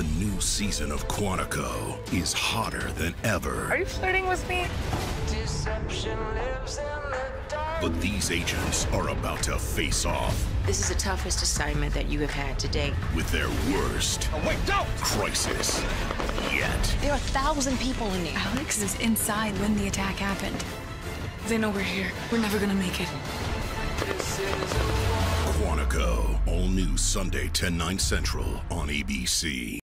The new season of Quantico is hotter than ever. Are you flirting with me? But these agents are about to face off This is the toughest assignment that you have had to date. with their worst Oh, wait, don't! crisis yet. There are a thousand people in here. Alex is inside when the attack happened. They know we're here. We're never gonna make it. Quantico, all new Sunday 10 9 Central on ABC.